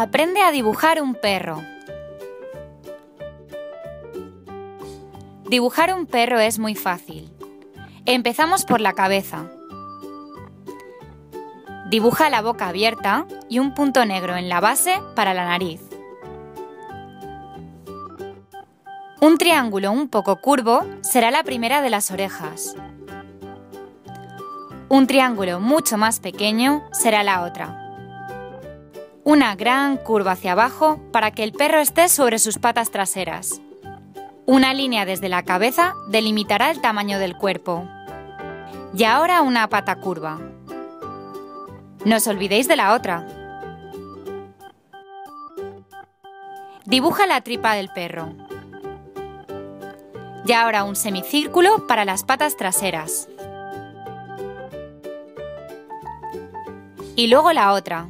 Aprende a dibujar un perro. Dibujar un perro es muy fácil. Empezamos por la cabeza. Dibuja la boca abierta y un punto negro en la base para la nariz. Un triángulo un poco curvo será la primera de las orejas. Un triángulo mucho más pequeño será la otra. Una gran curva hacia abajo para que el perro esté sobre sus patas traseras. Una línea desde la cabeza delimitará el tamaño del cuerpo. Y ahora una pata curva. No os olvidéis de la otra. Dibuja la tripa del perro. Y ahora un semicírculo para las patas traseras. Y luego la otra.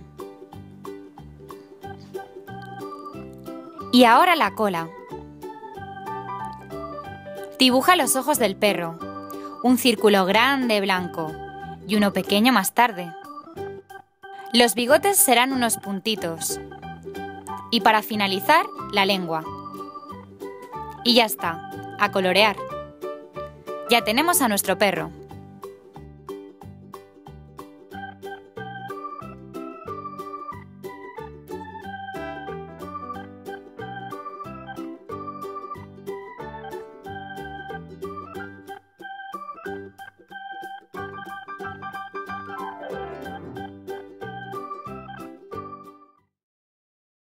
Y ahora la cola. Dibuja los ojos del perro, un círculo grande blanco y uno pequeño más tarde. Los bigotes serán unos puntitos. Y para finalizar, la lengua. Y ya está, a colorear. Ya tenemos a nuestro perro.